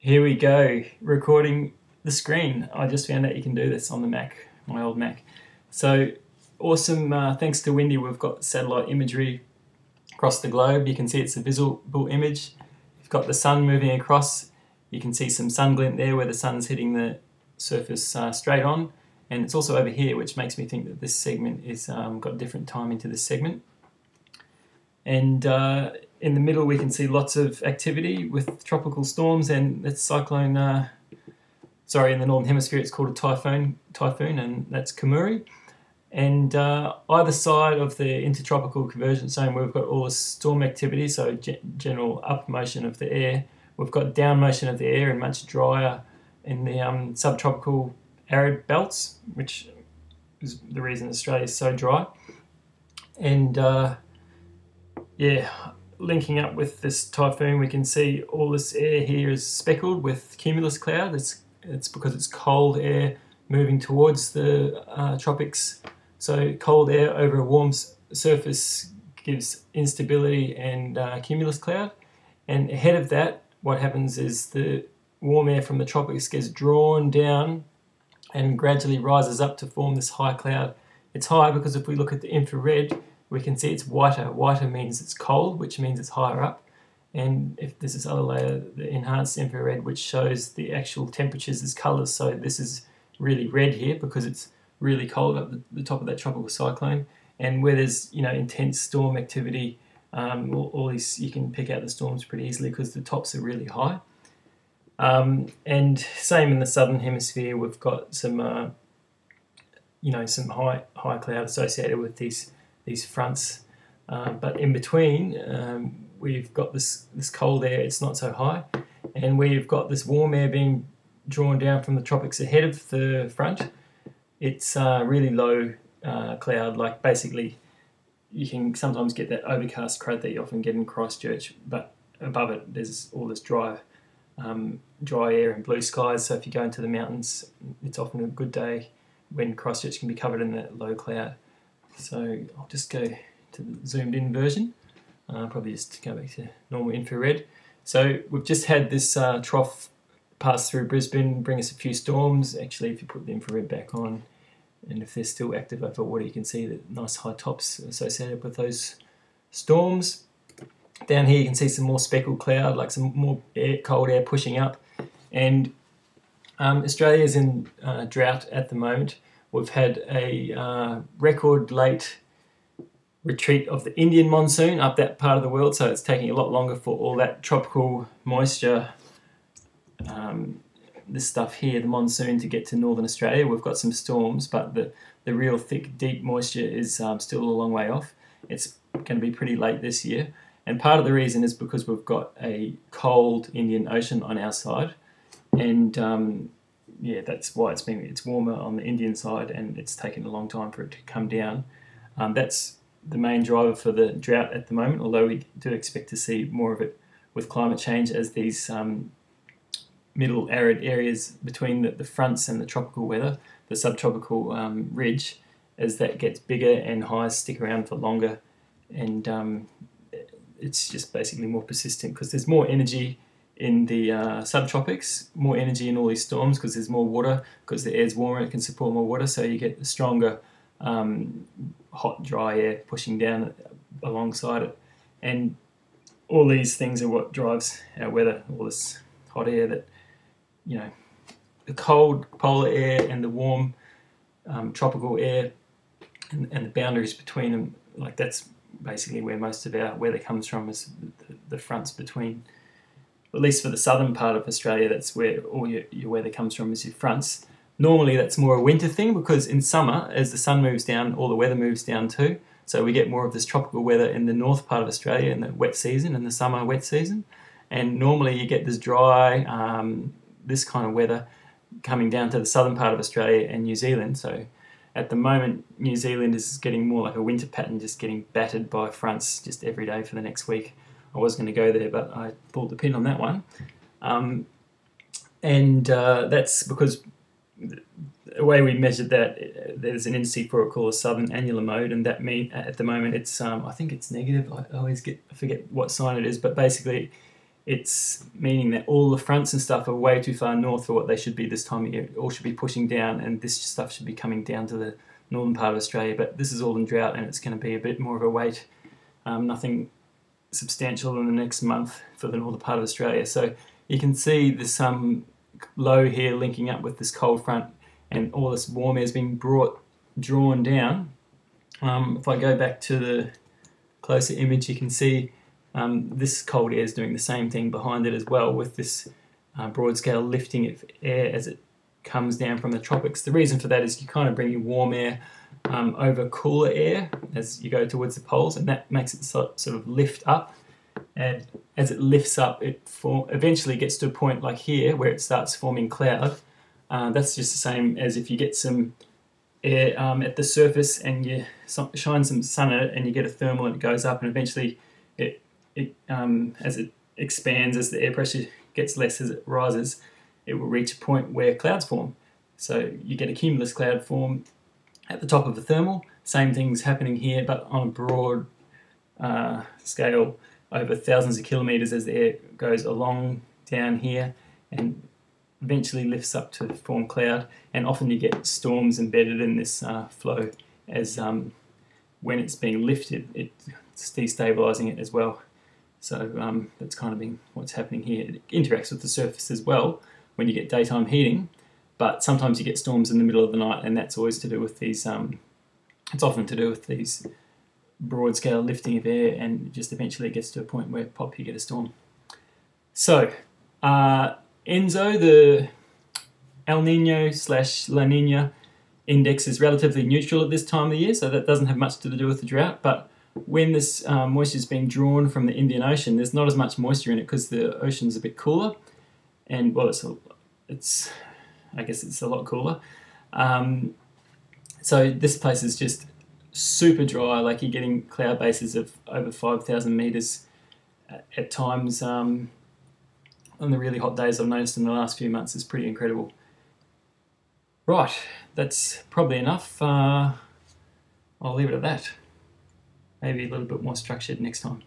Here we go, recording the screen. I just found out you can do this on the Mac, my old Mac. So awesome, uh, thanks to Windy, we've got satellite imagery across the globe. You can see it's a visible image. You've got the sun moving across. You can see some sun glint there where the sun's hitting the surface uh, straight on. And it's also over here, which makes me think that this segment is um, got different timing to this segment. And uh, in the middle, we can see lots of activity with tropical storms and it's cyclone. Uh, sorry, in the northern hemisphere, it's called a typhoon. Typhoon, and that's Kammuri. And uh, either side of the intertropical convergence zone, we've got all the storm activity, so ge- general up motion of the air. We've got down motion of the air and much drier in the um, subtropical arid belts, which is the reason Australia is so dry. And uh, yeah, linking up with this typhoon, we can see all this air here is speckled with cumulus cloud. It's, it's because it's cold air moving towards the uh, tropics. So cold air over a warm surface gives instability and uh, cumulus cloud. And ahead of that, what happens is the warm air from the tropics gets drawn down and gradually rises up to form this high cloud. It's high because if we look at the infrared, we can see it's whiter. Whiter means it's cold, which means it's higher up. And if there's this other layer, the enhanced infrared, which shows the actual temperatures as colours. So this is really red here because it's really cold at the, the top of that tropical cyclone. And where there's you know intense storm activity, um, all, all, these you can pick out the storms pretty easily because the tops are really high. Um, and same in the southern hemisphere, we've got some uh, you know some high high cloud associated with these these fronts. Uh, but in between, um, we've got this, this cold air, it's not so high, and we've got this warm air being drawn down from the tropics ahead of the front. It's uh, really low uh, cloud, like basically you can sometimes get that overcast crud that you often get in Christchurch, but above it there's all this dry, um, dry air and blue skies. So if you go into the mountains, it's often a good day when Christchurch can be covered in that low cloud. So I'll just go to the zoomed in version. Uh, probably just go back to normal infrared. So we've just had this uh, trough pass through Brisbane, bring us a few storms. Actually, if you put the infrared back on, and if they're still active over water, you can see the nice high tops associated with those storms. Down here, you can see some more speckled cloud, like some more air, cold air pushing up. And um, Australia is in uh, drought at the moment. We've had a uh, record late retreat of the Indian monsoon up that part of the world, so it's taking a lot longer for all that tropical moisture, um, this stuff here, the monsoon, to get to northern Australia. We've got some storms, but the, the real thick, deep moisture is um, still a long way off. It's going to be pretty late this year. And part of the reason is because we've got a cold Indian Ocean on our side, and um, yeah, that's why it's been it's warmer on the Indian side, and it's taken a long time for it to come down. Um, that's the main driver for the drought at the moment. Although we do expect to see more of it with climate change as these um, middle arid areas between the, the, fronts and the tropical weather, the subtropical um, ridge, as that gets bigger and highs stick around for longer, and um, it's just basically more persistent because there's more energy in the uh, subtropics, more energy in all these storms because there's more water, because the air's warmer, it can support more water, so you get the stronger um, hot, dry air pushing down alongside it. And all these things are what drives our weather, all this hot air that, you know, the cold polar air and the warm um, tropical air and, and, the boundaries between them, like that's basically where most of our weather comes from, is the, the fronts between at least for the southern part of Australia, that's where all your, your weather comes from is your fronts. Normally, that's more a winter thing because in summer, as the sun moves down, all the weather moves down too. So we get more of this tropical weather in the north part of Australia in the wet season, in the summer wet season. And normally, you get this dry, um, this kind of weather coming down to the southern part of Australia and New Zealand. So at the moment, New Zealand is getting more like a winter pattern, just getting battered by fronts just every day for the next week. I was going to go there, but I pulled the pin on that one. Um, and uh, that's because the way we measured that, there's an indice for it called a southern annular mode, and that mean at the moment it's um, I think it's negative. I always get I forget what sign it is, but basically it's meaning that all the fronts and stuff are way too far north for what they should be this time of year. It all should be pushing down, and this stuff should be coming down to the northern part of Australia. But this is all in drought, and it's going to be a bit more of a wait. Um, nothing substantial in the next month for the northern part of Australia. So you can see there's some low here linking up with this cold front, and all this warm air is being brought, drawn down. Um, if I go back to the closer image, you can see um, this cold air is doing the same thing behind it as well with this uh, broad scale lifting of air as it comes down from the tropics. The reason for that is you kind of bring your warm air um, over cooler air as you go towards the poles and that makes it sort of lift up and as it lifts up it eventually gets to a point like here where it starts forming cloud. Uh, that's just the same as if you get some air um, at the surface and you shine some sun at it and you get a thermal and it goes up and eventually it it, um, as it expands, as the air pressure gets less as it rises, it will reach a point where clouds form. So you get a cumulus cloud form at the top of the thermal. Same thing's happening here, but on a broad uh, scale over thousands of kilometers as the air goes along down here and eventually lifts up to form cloud. And often you get storms embedded in this uh, flow as um, when it's being lifted, it's destabilizing it as well. So um, that's kind of been what's happening here. It interacts with the surface as well when you get daytime heating, but sometimes you get storms in the middle of the night, and that's always to do with these. Um, it's often to do with these broad scale lifting of air, and just eventually it gets to a point where pop you get a storm. So uh, ENSO, the El Nino slash La Nina index is relatively neutral at this time of the year, so that doesn't have much to do with the drought, but when this um, moisture is being drawn from the Indian Ocean, there's not as much moisture in it because the ocean's a bit cooler, and well, it's it's I guess it's a lot cooler. Um, so this place is just super dry. Like you're getting cloud bases of over five thousand meters at times. Um, on the really hot days I've noticed in the last few months is pretty incredible. Right, that's probably enough. Uh, I'll leave it at that maybe a little bit more structured next time.